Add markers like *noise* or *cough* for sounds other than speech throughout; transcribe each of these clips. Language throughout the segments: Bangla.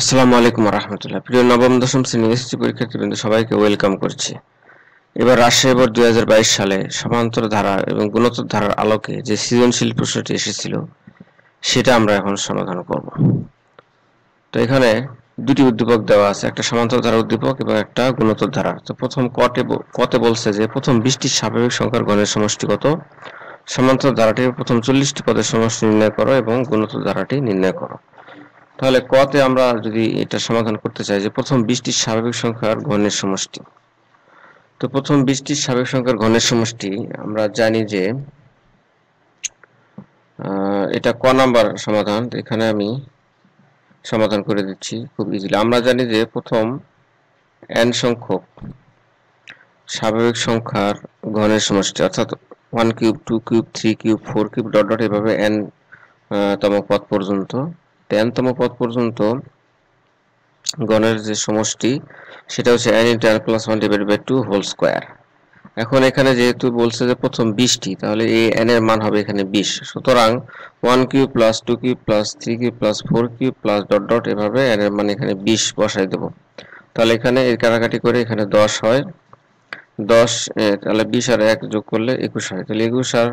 আসসালামু আলাইকুম রহমতুল্লাহ প্রিয় নবম, দশম শ্রেণি এসএসসি পরীক্ষার্থীবৃন্দ, সবাইকে ওয়েলকাম করছি। এবার রাজশাহী বোর্ড দুই সালে সমান্তর ধারা এবং গুণোত্তর ধারার আলোকে যে সৃজনশীল প্রশ্নটি এসেছিল, সেটা আমরা এখন সমাধান করব। তো এখানে দুটি উদ্দীপক দেওয়া আছে, একটা সমান্তর ধারা উদ্দীপক এবং একটা গুণোত্তর ধারা তো প্রথম কটে কতে বলছে যে প্রথম বিশটি স্বাভাবিক সংখ্যার গণের সমষ্টি কত? সমান্তর ধারাটির প্রথম চল্লিশটি পদের সমষ্টি নির্ণয় করো এবং গুণোত্তর ধারাটি নির্ণয় করো। তাহলে কতে আমরা যদি এটা সমাধান করতে চাই যে প্রথম বিশটি স্বাভাবিক সংখ্যার ঘনের সমষ্টি। তো প্রথম বিশটি স্বাভাবিক সংখ্যার ঘনের সমষ্টি আমরা জানি যে এটা ক নাম্বার সমাধান, এখানে আমি সমাধান করে দিচ্ছি খুব ইজিলি আমরা জানি যে প্রথম এন সংখ্যক স্বাভাবিক সংখ্যার ঘনের সমষ্টি, অর্থাৎ one cube two cube three cube four cube dot dot এভাবে এন তম পদ পর্যন্ত টেনতম পদ পর্যন্ত গণের যে সমষ্টি, সেটা হচ্ছে n into n plus one divide by two whole square এখন এখানে যেহেতু বলছে যে প্রথম বিশটি, তাহলে এই এন এর মান হবে এখানে বিশ। সুতরাং one cube plus two cube plus three cube plus four cube plus dot dot এভাবে এন এর মান এখানে বিশ বসাই দেব। তাহলে এখানে এর কাটাকাটি করে এখানে দশ হয়। দশ তাহলে বিশ আর এক যোগ করলে একুশ হয়। তাহলে একুশ আর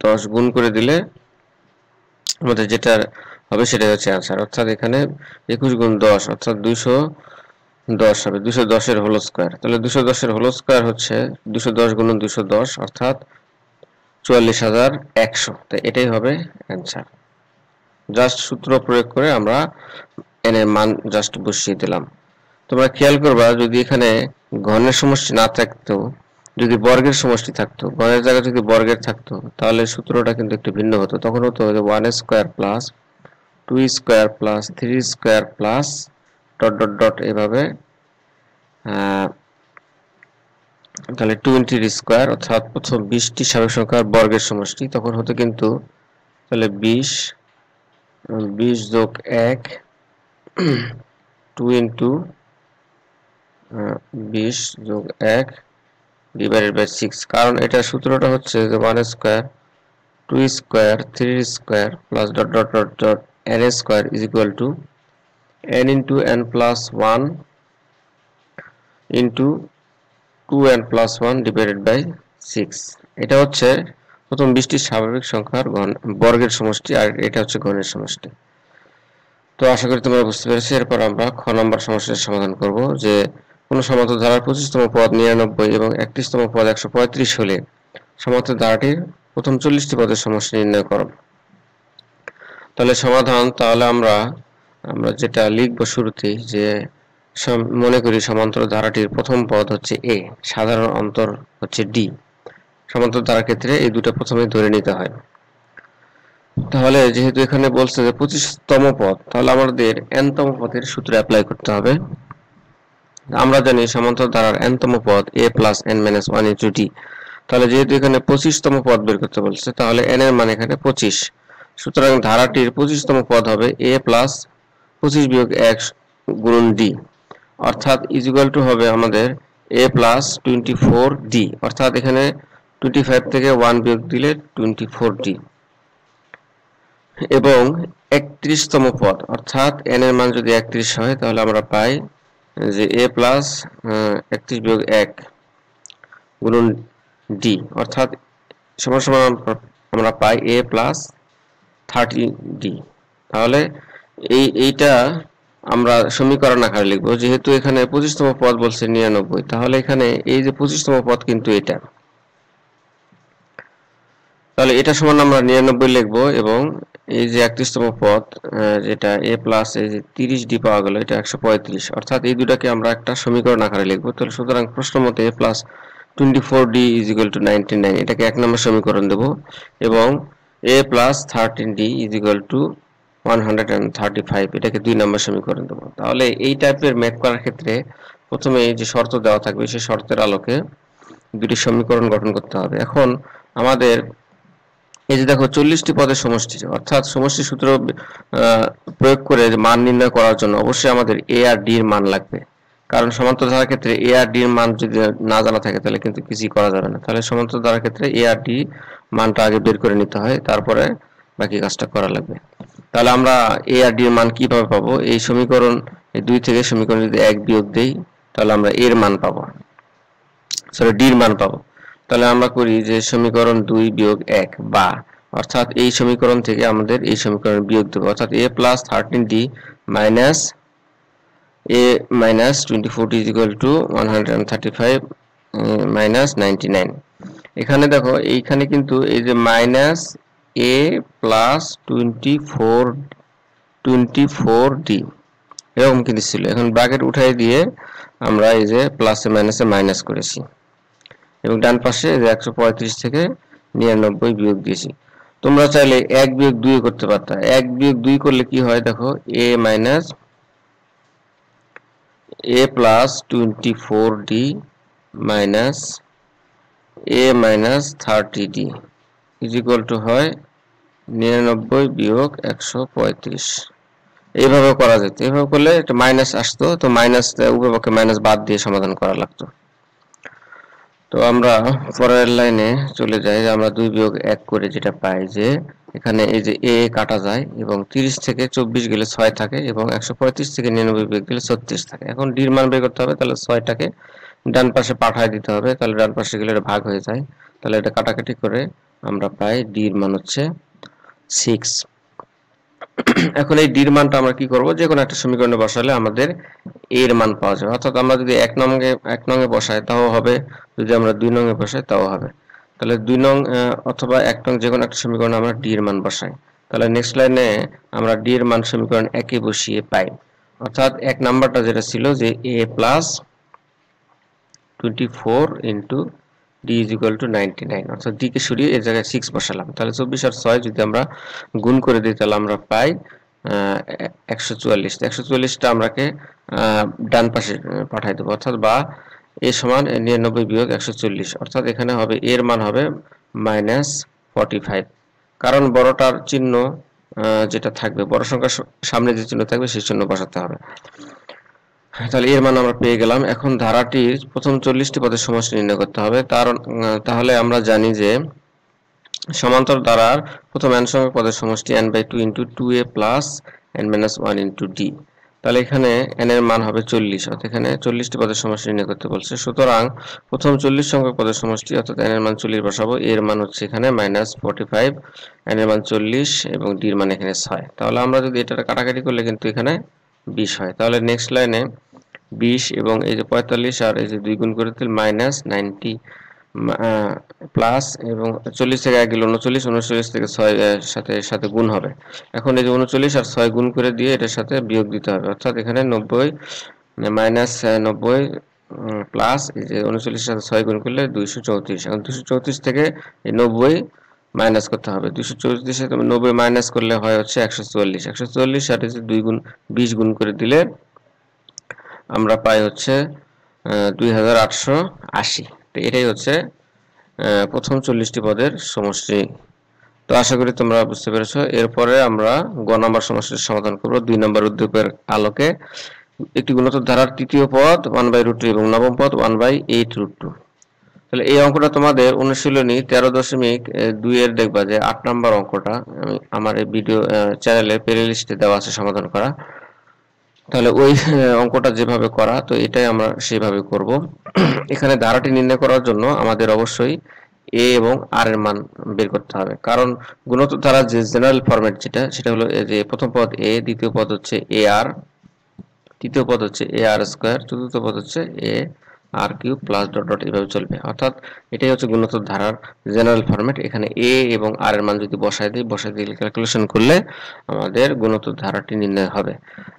দশ গুণ করে দিলে আমাদের যেটা হবে সেটাই হচ্ছে অ্যান্সার অর্থাৎ এখানে একুশ গুণ দশ, অর্থাৎ দুইশো দশ হবে, দুশো দশের হোল স্কোয়ার তাহলে দুশো দশের হোল স্কোয়ার হচ্ছে দুশো দশ গুণ দুশো দশ, অর্থাৎ চুয়াল্লিশ হাজার একশো। তাই এটাই হবে অ্যান্সার জাস্ট সূত্র প্রয়োগ করে আমরা এনে মান জাস্ট বসিয়ে দিলাম। তোমরা খেয়াল করবা, যদি এখানে ঘনের সমষ্টি না থাকতো যদি বর্গের সমষ্টি থাকতো গণের জায়গায় যদি বর্গের থাকতো, তাহলে সূত্রটা কিন্তু একটু ভিন্ন হতো। তখন হতো যে one square plus two square plus three square plus dot dot dot এভাবে তাহলে টোয়েন্টির স্কোয়ার অর্থাৎ প্রথম বিশটি স্বাভাবিক সংখ্যার বর্গের সমষ্টি। তখন হতো কিন্তু, তাহলে বিশ বিশ যোগ এক *clears throat* টু ইন্টু বিশ যোগ এক ডিভাইডেড বাই সিক্স কারণ এটা সূত্রটা হচ্ছে যে one square two square three square plus dot dot dot dot n square is equal to n into n plus one into two n plus one divided by six এটা হচ্ছে প্রথম বিশটি স্বাভাবিক সংখ্যার ঘন বর্গের সমষ্টি আর এটা হচ্ছে ঘনের সমষ্টি। তো আশা করি তোমরা বুঝতে পেরেছি। এরপর আমরা খ নম্বর সমস্যার সমাধান করব যে কোনো সমান্তর ধারার পঁচিশতম পদ নিরানব্বই এবং একত্রিশতম পদ একশো পঁয়ত্রিশ হলে সমান্তর ধারাটির প্রথম চল্লিশটি পদের সমস্যা নির্ণয় করো। তাহলে সমাধান, তাহলে আমরা আমরা যেটা লিখব শুরুতে যে মনে করি সমান্তর ধারাটির প্রথম পদ হচ্ছে এ সাধারণ অন্তর হচ্ছে ডি সমান্তর ধারার ক্ষেত্রে এই দুটো প্রথমে ধরে নিতে হয়। তাহলে যেহেতু এখানে বলছে যে পঁচিশতম পদ, তাহলে আমাদের এনতম পদের সূত্র অ্যাপ্লাই করতে হবে। আমরা জানি সমান্তর ধারার এনতম পদ a plus n minus one into d তাহলে যেহেতু এখানে পঁচিশতম পদ বের করতে বলছে, তাহলে এন এর মান এখানে পঁচিশ। সুতরাং ধারাটির পঁচিশতম পদ হবে এ প্লাস পঁচিশ বিয়োগ এক গুণন ডি অর্থাৎ ইজিক্যাল টু হবে আমাদের a plus twenty four d অর্থাৎ এখানে টোয়েন্টি ফাইভ থেকে ওয়ান বিয়োগ দিলে টোয়েন্টি ফোর ডি এবং একত্রিশতম পদ, অর্থাৎ এন এর মান যদি একত্রিশ হয়, তাহলে আমরা পাই যে এ প্লাস একত্রিশ বিয়োগ এক গুণন ডি, অর্থাৎ সমান সমান আমরা পাই এ প্লাস থার্টি ডি। তাহলে এই, এইটা আমরা সমীকরণ আকারে লিখব, যেহেতু এখানে পঁচিশতম পদ বলছে নিরানব্বই, তাহলে এখানে এই যে পঁচিশতম পদ কিন্তু এটা। তাহলে এটা সমান আমরা নিরানব্বই লিখব এবং এই যে একত্রিশতম পদ যেটা এ প্লাস এই যে তিরিশ ডি পাওয়া গেল, এটা একশো পঁয়ত্রিশ। অর্থাৎ এই দুটাকে আমরা একটা সমীকরণ আকারে লিখব। তাহলে সুতরাং প্রশ্ন মতে a plus twenty four d is equal to ninety nine এটাকে এক নম্বর সমীকরণ দেব। এবং a plus thirteen d is equal to one hundred and thirty five এটাকে দুই নম্বর সমীকরণ দেবো। তাহলে এই টাইপের ম্যাথ করার ক্ষেত্রে প্রথমে যে শর্ত দেওয়া থাকবে, সেই শর্তের আলোকে দুটি সমীকরণ গঠন করতে হবে। এখন আমাদের এই যে দেখো, চল্লিশটি পদের সমষ্টি, অর্থাৎ সমষ্টি সূত্র প্রয়োগ করে মান নির্ণয় করার জন্য অবশ্যই আমাদের এ আর ডি এর মান লাগবে। কারণ সমান্তর ধারার ক্ষেত্রে এ আর ডি এর মান যদি না জানা থাকে, তাহলে কিন্তু কিছুই করা যাবে না। তাহলে সমান্তর ধারার ক্ষেত্রে এ আর ডি মানটা আগে বের করে নিতে হয়, তারপরে বাকি কাজটা করা লাগবে। তাহলে আমরা এ আর ডি এর মান কীভাবে পাবো? এই সমীকরণ, এই দুই থেকে সমীকরণ যদি এক বিয়োগ দেই, তাহলে আমরা এর মান পাবো। সরি ডির মান পাবো। তাহলে আমরা করি যে সমীকরণ দুই বিয়োগ এক বা, অর্থাৎ এই সমীকরণ থেকে আমাদের এই সমীকরণ বিয়োগ দেবো। অর্থাৎ a plus thirteen d minus a minus twenty four is equal to one hundred thirty five minus ninety nine এখানে দেখো, এইখানে কিন্তু এই যে minus a plus twenty four twenty four d এরকম কিন্তু ছিল। এখন ব্র্যাকেট উঠাই দিয়ে আমরা এই যে প্লাসে মাইনাসে মাইনাস করেছি। এবং ডান পাশে একশো পঁয়ত্রিশ থেকে নিরানব্বই বিয়োগ দিয়েছি। তোমরা চাইলে এক বিয়োগ দুই করতে পারতা। এক বিয়োগ দুই করলে কি হয় দেখো, a minus a plus twenty four d minus a minus thirty d is equal to হয় নিরানব্বই বিয়োগ একশো পঁয়ত্রিশ। এইভাবে করা যেত। এইভাবে করলে একটা মাইনাস আসতো, তো মাইনাস উভয়পক্ষে মাইনাস বাদ দিয়ে সমাধান করা লাগতো। তো আমরা পরের লাইনে চলে যাই। আমরা দুই বিয়োগ এক করে যেটা পাই যে এখানে এই যে এ কাটা যায় এবং তিরিশ থেকে চব্বিশ গেলে ছয় থাকে এবং একশো পঁয়ত্রিশ থেকে নিরানব্বই বিয়োগ গেলে ছত্রিশ থাকে। এখন ডির মান বের করতে হবে, তাহলে ছয়টাকে ডান পাশে পাঠায় দিতে হবে, তাহলে ডান পাশে গেলে এটা ভাগ হয়ে যায়। তাহলে এটা কাটাকাটি করে আমরা পাই ডির মান হচ্ছে সিক্স *clears throat* এখন এই ডির মানটা আমরা কি করব? যে কোনো একটা সমীকরণে বসালে আমাদের এর মান পাওয়া যাবে। অর্থাৎ আমরা যদি এক নঙ্গে এক নঙ্গে বসাই, তাও হবে। যদি আমরা দুই নঙ্গে বসাই, তাও হবে। তাহলে দুই নং অথবা এক নং যে কোনো একটা সমীকরণে আমরা ডি এর মান বসাই। তাহলে নেক্সট লাইনে আমরা ডি এর মান সমীকরণ একে বসিয়ে পাই। অর্থাৎ এক নাম্বারটা যেটা ছিল যে a plus twenty four into d is equal to ninety nine অর্থাৎ ডিকে সরিয়ে এর জায়গায় সিক্স বসালাম। তাহলে চব্বিশ আর ছয় যদি আমরা গুণ করে দিই, তাহলে আমরা পাই একশো চুয়াল্লিশ। একশো চুয়াল্লিশটা আমরাকে ডান পাশে পাঠাই দেবো। অর্থাৎ বা এ সমান নিরানব্বই বিয়োগ একশো চল্লিশ অর্থাৎ এখানে হবে, এর মান হবে মাইনাস ফর্টি ফাইভ। কারণ বড়টার চিহ্ন যেটা থাকবে, বড় সংখ্যার সামনে যে চিহ্ন থাকবে, সেই চিহ্ন বসাতে হবে। তাহলে এর মান আমরা পেয়ে গেলাম। এখন ধারাটির প্রথম চল্লিশটি পদের সমষ্টি নির্ণয় করতে হবে। তার তাহলে আমরা জানি যে সমান্তর ধারার প্রথম এন সংখ্যক পদের সমষ্টি n by two into two a plus n minus one into d তাহলে এখানে এন এর মান হবে চল্লিশ, অর্থাৎ এখানে চল্লিশটি পদের সমষ্টি নির্ণয় করতে বলছে। সুতরাং প্রথম চল্লিশ সংখ্যক পদের সমষ্টি, অর্থাৎ এন এর মান চল্লিশ বসাবো, এর মান হচ্ছে এখানে মাইনাস ফোর্টি ফাইভ এন এর মান চল্লিশ এবং ডির মান এখানে ছয়। তাহলে আমরা যদি এটা কাটাকাটি করলে কিন্তু এখানে বিশ হয়। তাহলে নেক্সট লাইনে বিশ এবং এই যে পঁয়তাল্লিশ আর এই যে দুই গুণ করে দিলে মাইনাস নাইনটি প্লাস এবং চল্লিশ থেকে এক গেলে উনচল্লিশ উনচল্লিশ থেকে ছয় সাথে সাথে গুণ হবে। এখন এই যে উনচল্লিশ আর ছয় গুণ করে দিয়ে এটার সাথে বিয়োগ দিতে হবে। অর্থাৎ এখানে নব্বই মাইনাস নব্বই প্লাস এই যে উনচল্লিশ সাথে ছয় গুণ করলে দুইশো চৌত্রিশ। এখন দুশো চৌত্রিশ থেকে এই নব্বই মাইনাস করতে হবে। দুশো চৌত্রিশে নব্বই মাইনাস করলে হয় হচ্ছে একশো চুয়াল্লিশ। একশো চুয়াল্লিশ সাথে দুই গুণ, বিশ গুণ করে দিলে আমরা পাই হচ্ছে দুই হাজার আটশো আশি। তো এটাই হচ্ছে প্রথম চল্লিশটি পদের সমষ্টি। তো আশা করি তোমরা বুঝতে পেরেছ, এরপরে আমরা গ নম্বর সমস্যার সমাধান করব, দুই নম্বর উদ্যোগের আলোকে। একটি গুণোত্তর ধারার তৃতীয় পদ, ওয়ান বাই রুট টু এবং নবম পদ, one by eight root two. তাহলে এই অঙ্কটা তোমাদের অনুশীলনী তেরো দশমিক দুই এর দেখবা যে আট নম্বর অঙ্কটা আমি আমার এই ভিডিও চ্যানেলে প্লে লিস্টে দেওয়া আছে সমাধান করা। তাহলে ওই অঙ্কটা যেভাবে করা, তো এটাই আমরা সেভাবে করব। এখানে ধারাটি নির্ণয় করার জন্য আমাদের অবশ্যই এ এবং আর এর মান বের করতে হবে। কারণ গুণত ধারা যে জেনারেল ফরম্যাট যেটা, সেটা হলো যে প্রথম পদ এ, দ্বিতীয় পদ হচ্ছে এ আর, তৃতীয় পদ হচ্ছে এ আর স্কোয়ার চতুর্থ পদ হচ্ছে a r cube plus dot dot এভাবে চলবে। অর্থাৎ এটাই হচ্ছে গুণোত্তর ধারার জেনারেল ফরম্যাট এখানে এ এবং আর এর মান যদি বসায় দিই, বসায় দিয়ে ক্যালকুলেশন করলে আমাদের গুণোত্তর ধারাটি নির্ণয় হবে।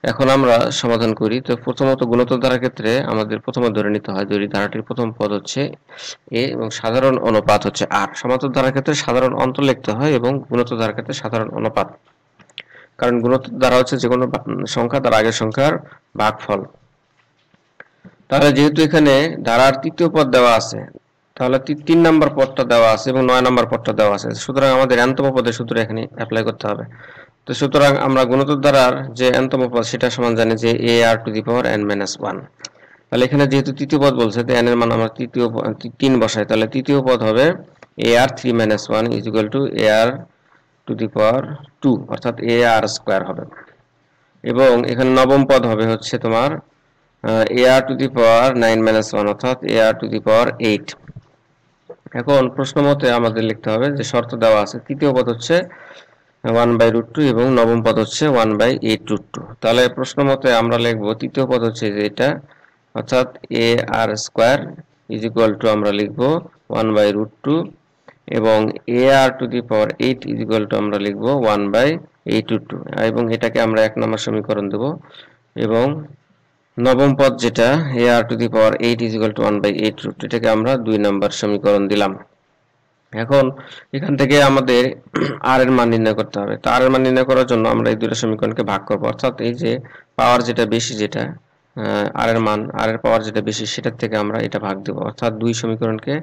এখন আমরা সমাধান করি। তো প্রথমত গুণোত্তর ধারার ক্ষেত্রে আমাদের প্রথমত ধরে নিতে হয় যদি ধারাটির প্রথম পদ হচ্ছে এ এবং সাধারণ অনুপাত হচ্ছে আর সমান্তর ধারার ক্ষেত্রে সাধারণ অন্তর লিখতে হয় এবং গুণোত্তর ধারার ক্ষেত্রে সাধারণ অনুপাত। কারণ গুণোত্তর দ্বারা হচ্ছে যে কোনো সংখ্যা তার আগের সংখ্যার ভাগফল। তাহলে যেহেতু এখানে ধারার তৃতীয় পদ দেওয়া আছে, তাহলে তিন নাম্বার পদটা দেওয়া আছে এবং নয় নাম্বার পদটা দেওয়া আছে। সুতরাং আমাদের এন্তম পদের সূত্র এখানে অ্যাপ্লাই করতে হবে। তো সুতরাং আমরা গুণোত্তর ধারার যে এন্তম পদ, সেটা সমান জানি যে a r to the power n minus one তাহলে এখানে যেহেতু তৃতীয় পদ বলছে, তো এন এর মান আমরা তৃতীয় তিন বসাই। তাহলে তৃতীয় পদ হবে a r three minus one is equal to a r to the power two অর্থাৎ এ আর স্কোয়ার হবে। এবং এখানে নবম পদ হবে হচ্ছে তোমার a r to the power nine minus one অর্থাৎ a r to the power eight এখন প্রশ্ন মতে আমাদের লিখতে হবে যে শর্ত দেওয়া আছে। তৃতীয় পদ হচ্ছে ওয়ান বাই রুট টু এবং নবম পদ হচ্ছে one by eight root two তাহলে প্রশ্ন মতে আমরা লিখব, তৃতীয় পদ হচ্ছে যে এটা, অর্থাৎ a r square is equal to আমরা লিখব ওয়ান বাই রুট টু এবং a r to the power eight is equal to আমরা লিখব one by eight root two এবং এটাকে আমরা এক নম্বর সমীকরণ দেব এবং নবম পদ যেটা, a r to the power eight is equal to one by eight root, এটাকে আমরা দুই নম্বর সমীকরণ দিলাম। এখন এখান থেকে আমাদের *clears throat* আর এর মান নির্ণয় করতে হবে। তো আর এর মান নির্ণয় করার জন্য আমরা এই দুটো সমীকরণকে ভাগ করব। অর্থাৎ এই যে পাওয়ার যেটা বেশি যেটা আর এর মান আর এর পাওয়ার যেটা বেশি, সেটার থেকে আমরা এটা ভাগ দেব। অর্থাৎ দুই সমীকরণকে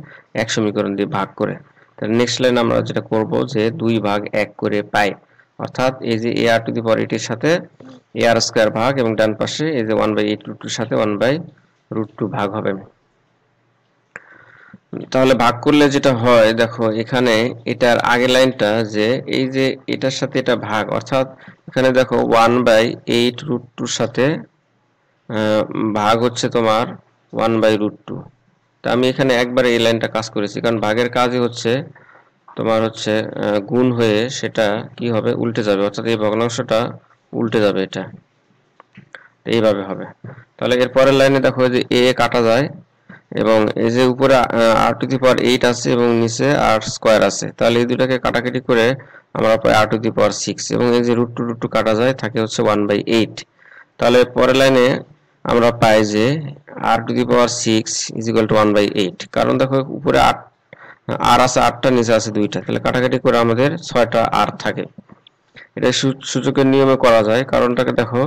এক সমীকরণ দিয়ে ভাগ করে। তাহলে নেক্সট লাইন আমরা যেটা করব যে দুই ভাগ এক করে পাই। অর্থাৎ এই যে এ টু দি পাওয়ার এইটের সাথে এ স্কোয়ার ভাগ এবং ডান পাশে এই যে ওয়ান বাই এইট রুট টুর সাথে ওয়ান বাই রুট টু ভাগ হবে। তাহলে ভাগ করলে যেটা হয়, দেখো এখানে এটার আগের লাইনটা যে এই যে এটার সাথে এটা ভাগ, অর্থাৎ এখানে দেখো ওয়ান বাই এইট রুট টুর সাথে ভাগ হচ্ছে তোমার ওয়ান বাই রুট টু তা আমি এখানে একবার এই লাইনটা কাজ করেছি, কারণ ভাগের কাজই হচ্ছে তোমার হচ্ছে গুণ হয়ে সেটা কি হবে? উল্টে যাবে। অর্থাৎ এই ভগ্নাংশটা উল্টে যাবে এটা। এইভাবে হবে। তাহলে এর পরের লাইনে দেখো যে এ কাটা যায় এবং এই যে উপরে আর টু দি পাওয়ার এইট আছে এবং নিচে আর স্কোয়ার আছে। তাহলে এই দুটাকে কাটাকাটি করে আমরা পাই আর টু দি পাওয়ার সিক্স এবং এই যে রুট টু রুট টু কাটা যায়, থাকে হচ্ছে ওয়ান বাই এইট তাহলে পরের লাইনে আমরা পাই যে r to the power six is equal to one by eight কারণ দেখো উপরে আট আর আছে আটটা, নিচে আছে দুইটা। তাহলে কাটাকাটি করে আমাদের ছয়টা আর থাকে। এটা সূচকের নিয়মে করা যায়। কারণটাকে দেখো,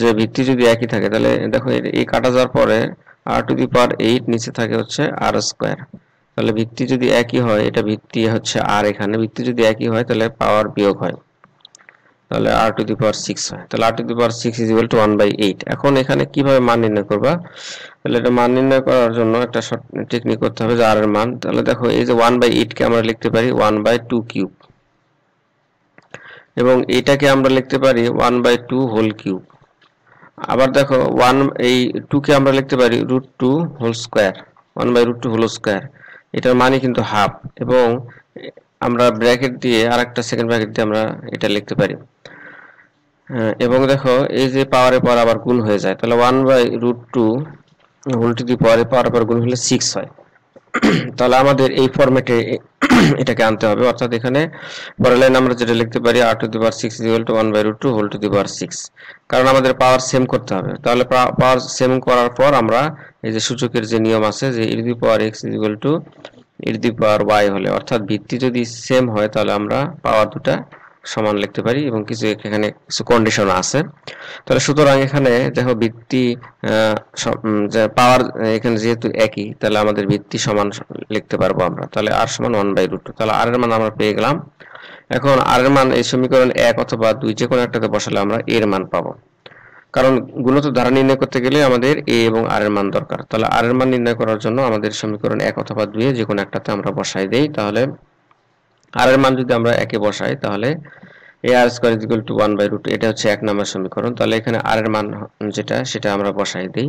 যে ভিত্তি যদি একই থাকে, তাহলে দেখো এই কাটা যাওয়ার পরে আর টু দি পাওয়ার এইট নিচে থাকে হচ্ছে আর স্কোয়ার। তাহলে ভিত্তি যদি একই হয়, এটা ভিত্তি হচ্ছে আর এখানে। ভিত্তি যদি একই হয়, তাহলে পাওয়ার বিয়োগ হয়। তাহলে r to the power six হয়। তাহলে r to the power six is equal to one by eight এখন এখানে কীভাবে মান নির্ণয় করবা? তাহলে এটা মান নির্ণয় করার জন্য একটা শর্ট টেকনিক করতে হবে যে আর এর মান। তাহলে দেখো, এই যে ওয়ান বাই এইটকে আমরা লিখতে পারি ওয়ান বাই টু কিউব এবং এটাকে আমরা লিখতে পারি one by two whole cube আবার দেখো ওয়ান এই টুকে আমরা লিখতে পারি root two whole square one by root two whole square এটার মানে কিন্তু হাফ এবং আমরা ব্র্যাকেট দিয়ে আর একটা সেকেন্ড ব্র্যাকেট দিয়ে আমরা এটা লিখতে পারি। এবং দেখো, এই যে পাওয়ারের পর আবার গুণ হয়ে যায়, তাহলে one by root two whole to the পাওয়ারে পাওয়ার পর গুণ হলে সিক্স হয়। *clears throat* তাহলে আমাদের এই ফরম্যাটে *clears throat* এটাকে আনতে হবে। অর্থাৎ এখানে পরের লাইন আমরা যেটা লিখতে পারি r to the power six equal to one by root two whole to the power six কারণ আমাদের পাওয়ার সেম করতে হবে। তাহলে পাওয়ার সেম করার পর আমরা এই যে সূচকের যে নিয়ম আছে, যে e the power x equal to e the power y হলে। অর্থাৎ ভিত্তি যদি সেম হয়, তাহলে আমরা পাওয়ার দুটা সমান লিখতে পারি এবং কিছু এখানে কিছু কন্ডিশন আছে। তাহলে সুতরাং এখানে দেখো ভিত্তি পাওয়ার এখানে যেহেতু একই, তাহলে আমাদের ভিত্তি সমান লিখতে পারব আমরা। তাহলে আর সমান ওয়ান বাই রুট তাহলে আর এর মান আমরা পেয়ে গেলাম। এখন আর এর মান এই সমীকরণ এক অথবা দুই যে কোনো একটাতে বসালে আমরা এর মান পাবো। কারণ গুণত ধারা নির্ণয় করতে গেলে আমাদের এ এবং আর এর মান দরকার। তাহলে আর এর মান নির্ণয় করার জন্য আমাদের সমীকরণ এক অথবা দুই যে কোনো একটাতে আমরা বসাই দেই। তাহলে আর এর মান যদি আমরা একে বসাই, তাহলে a r square equal to one by root এটা হচ্ছে এক নম্বর সমীকরণ। তাহলে এখানে আর এর মান যেটা, সেটা আমরা বসাই দিই।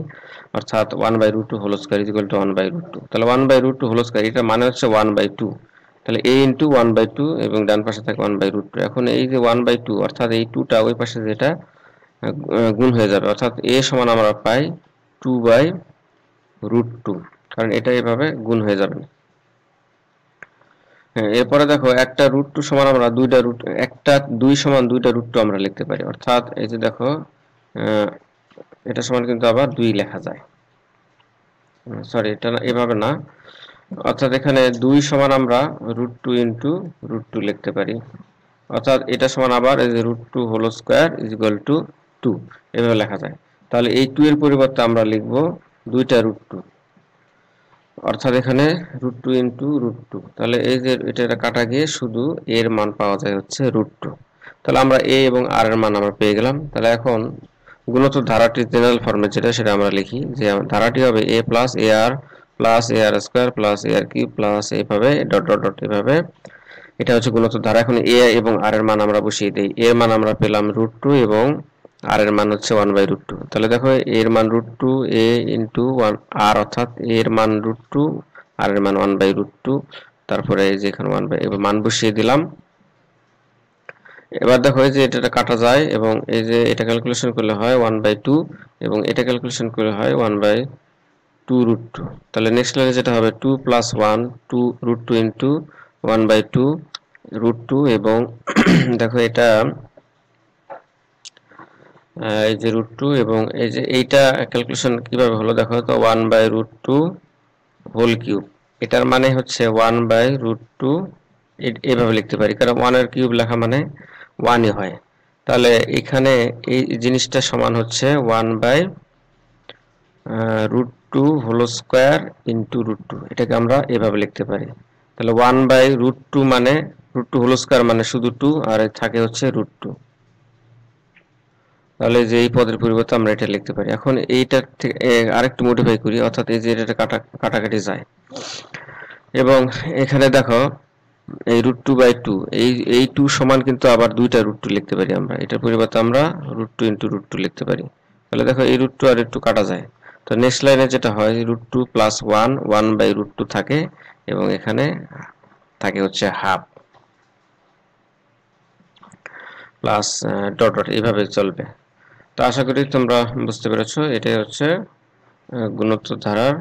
অর্থাৎ one by root two whole square equal to one by root two. তাহলে one by root two whole square এটা মানে হচ্ছে ওয়ান বাই টু। তাহলে a into one by two এবং ডান পাশে থাকে ওয়ান বাই রুট টু। এখন এই যে ওয়ান বাই টু, অর্থাৎ এই টুটা ওই পাশে যেটা গুণ হয়ে যাবে। অর্থাৎ এ সমান আমরা পাই টু বাই রুট টু কারণ এটা এভাবে গুণ হয়ে যাবে। হ্যাঁ এরপরে দেখো, একটা রুট টু সমান আমরা দুইটা রুট একটা দুই সমান দুইটা রুট টু আমরা লিখতে পারি। অর্থাৎ এই যে দেখো এটা সমান কিন্তু আবার দুই লেখা যায়। সরি এটা এভাবে না। অর্থাৎ এখানে দুই সমান আমরা root two into root two লিখতে পারি। অর্থাৎ এটা সমান আবার এই যে root two whole square is equal to two এভাবে লেখা যায়। তাহলে এই টু এর পরিবর্তে আমরা লিখব দুইটা রুট টু অর্থাৎ এখানে root two into root two তাহলে এই যে এটা কাটা গিয়ে শুধু এর মান পাওয়া যায় হচ্ছে রুট টু তাহলে আমরা এ এবং আর এর মান আমরা পেয়ে গেলাম। তাহলে এখন গুণত ধারাটি জেনারেল ফর্মে যেটা, সেটা আমরা লিখি যে ধারাটি হবে a plus a r plus a r square plus a r cube plus এইভাবে ডট ডট ডট এভাবে। এটা হচ্ছে গুণোত্তর ধারা। এখন এ এবং আর এর মান আমরা বসিয়ে দিই। এর মান আমরা পেলাম রুট টু এবং আর এর মান হচ্ছে ওয়ান বাই রুট টু তাহলে দেখো এর মান root two a into one r অর্থাৎ এর মান রুট টু আর এর মান ওয়ান বাই রুট টু তারপরে এই যে এখানে ওয়ান বাই এবার মান বসিয়ে দিলাম। এবার দেখো যে এটা কাটা যায় এবং এই যে এটা ক্যালকুলেশন করলে হয় ওয়ান বাই টু এবং এটা ক্যালকুলেশন করলে হয় one by two root two তাহলে নেক্সট লাইনে যেটা হবে two plus one two root two into one by two root two এবং *clears throat* দেখো এটা এই যে রুট টু এবং এই যে এইটা ক্যালকুলেশন কীভাবে হলো? দেখো, তো one by root two whole cube এটার মানে হচ্ছে ওয়ান বাই রুট টু এইভাবে লিখতে পারি, কারণ ওয়ানের কিউব লেখা মানে ওয়ানই হয়। তাহলে এখানে এই জিনিসটা সমান হচ্ছে one by root two whole square into root two এটাকে আমরা এভাবে লিখতে পারি। তাহলে ওয়ান বাই রুট টু মানে রুট টু হোল স্কোয়ার মানে শুধু টু আর থাকে হচ্ছে রুট টু তাহলে যে এই পদের পরিবর্তে আমরা এটা লিখতে পারি। এখন এইটার থেকে আরেকটু মডিফাই করি, অর্থাৎ এই যে এটা কাটা, কাটাকাটি যায়। এবং এখানে দেখো, এই রুট টু বাই টু এই এই টু সমান কিন্তু আবার দুইটা রুট টু লিখতে পারি আমরা। এটার পরিবর্তে আমরা root two into root two লিখতে পারি। তাহলে দেখো এই রুট টু আর একটু কাটা যায়। তো নেক্সট লাইনে যেটা হয় root two plus one one by root two থাকে, এবং এখানে থাকে হচ্ছে হাফ প্লাস ডট ডট এইভাবে চলবে। তো আশা করি তোমরা বুঝতে পেরেছ এটাই হচ্ছে গুণোত্তর ধারার